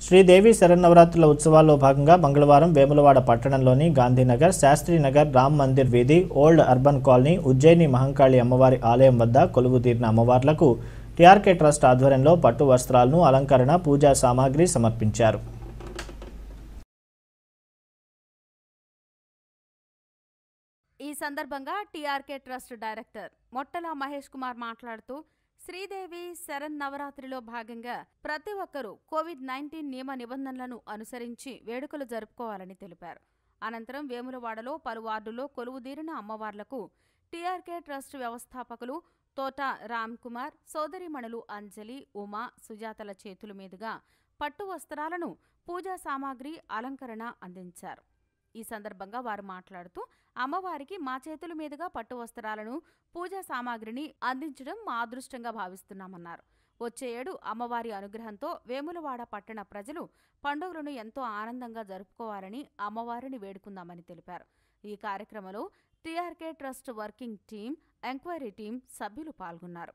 శ్రీదేవి శరన్నవరాత్రుల ఉత్సవాల్లో భాగంగా మంగళవారం వేములవాడ పట్టణంలోని గాంధీనగర్ శాస్త్రీనగర్ రామ్ మందిర్ వీధి old urban colony Ujjaini Mahankali అమ్మవారి ఆలయం వద్ద కొలువు తీరిన అమ్మవార్లకు టీఆర్కే ట్రస్ట్ ఆధ్వర్యంలో పట్టు వస్త్రాలను అలంకరణ పూజా సామాగ్రి సమర్పించారు. ఈ సందర్భంగా TRK trust director Mottala Mahesh Kumar మాట్లాడుతూ శ్రీదేవి శరణ్ నవరాత్రిలో భాగంగా ప్రతి ఒక్కరూ కోవిడ్ నైన్టీన్ నియమ నిబంధనలను అనుసరించి వేడుకలు జరుపుకోవాలని తెలిపారు. అనంతరం వేములవాడలో పలు వార్డులో కొలువుదీరిన అమ్మవార్లకు టీఆర్కే ట్రస్ట్ వ్యవస్థాపకులు తోట రామ్ కుమార్ సోదరిమణులు అంజలి ఉమా సుజాతల చేతుల మీదుగా పట్టు వస్త్రాలను పూజా సామాగ్రి అలంకరణ అందించారు. ఈ సందర్భంగా వారు మాట్లాడుతూ అమ్మవారికి మా చేతుల మీదుగా పట్టు వస్త్రాలను పూజా సామాగ్రిని అందించడం మా అదృష్టంగా భావిస్తున్నామన్నారు. వచ్చే ఏడు అమ్మవారి అనుగ్రహంతో వేములవాడ పట్టణ ప్రజలు పండుగలను ఎంతో ఆనందంగా జరుపుకోవాలని అమ్మవారిని వేడుకుందామని తెలిపారు. ఈ కార్యక్రమంలో TRK trust working team enquiry team సభ్యులు పాల్గొన్నారు.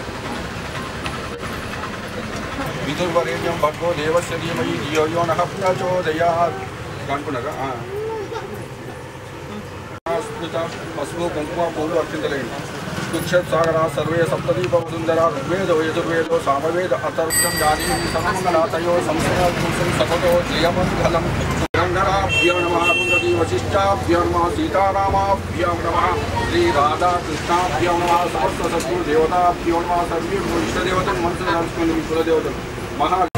विदुर्वरेण्यं भगो देवस्य धीमहि धियो यो पूर्व अर्चितलेण् कुक्षत्सागरा सर्वे सप्तदीपवसुन्दरा ऋग्वेदो यजुर्वेदो सामवेद अतर्क्ष्यं जानीहि समङ्गलातयो संशयात्पुरुषं सततो जयमङ्गलं गङ्गराभ्यो नमः वशिष्ठाभ्यं नमः सीतारामाभ्यं नमः श्रीराधाकृष्णाभ्यं नमः सहस्रशत्रुदेवताभ्यो नमः सर्वे इष्टदेवतं मन्त्रदेवतं कुलदेवतं महा